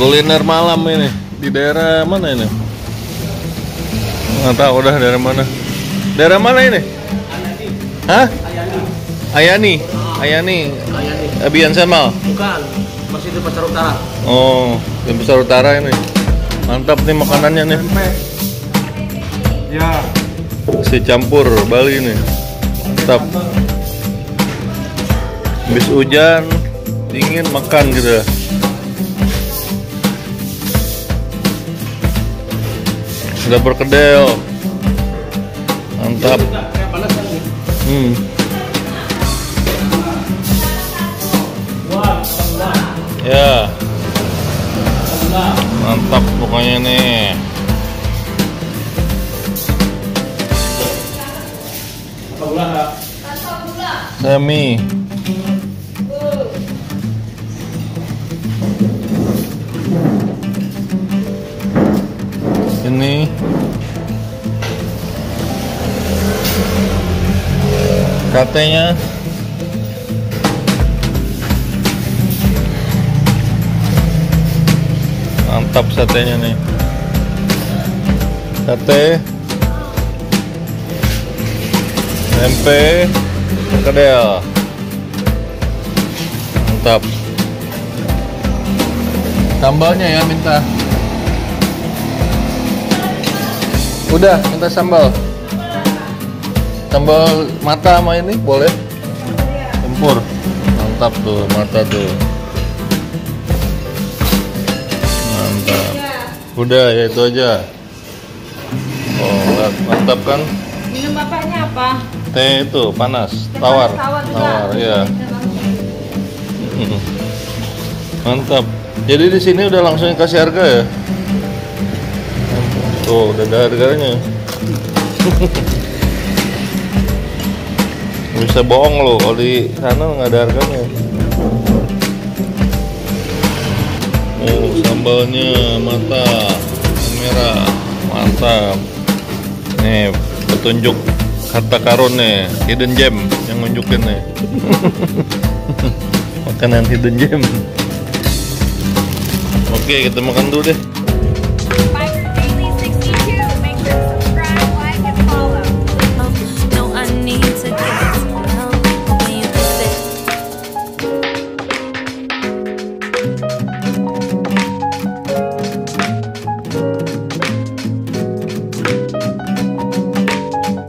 kuliner malam ini di daerah mana ini? Nggak tahu udah daerah mana. Daerah mana ini? Hah? Ayani. Ayani. Abian Semal. Bukan, masih di pasar utara. Oh, di besar utara ini. Mantap nih makanannya nih. Ya. Si campur Bali nih. Mantap. Habis hujan, dingin makan gitu. Sudah berkedel. Mantap. Hmm. Ya. Mantap pokoknya nih. Semi. Ini. Katanya. Mantap satenya nih. Sate. Tempe. Kedel. Mantap. Sambalnya ya minta udah minta sambal. Sambal mata sama ini boleh? Tempur. Mantap tuh mata tuh. Mantap. Udah ya itu aja. Oh lihat, mantap kan? Minum bapaknya apa? teh itu panas tawar. Tawar iya. Mantap. Jadi di sini udah langsung kasih harga ya tuh udah ada harganya. Bisa bohong lo kalau di sana nggak ada harganya. Oh sambalnya mata merah mantap. Nih petunjuk kata karun nih hidden gem yang nunjukin nih. Makanan hidden gem. Oke kita makan dulu deh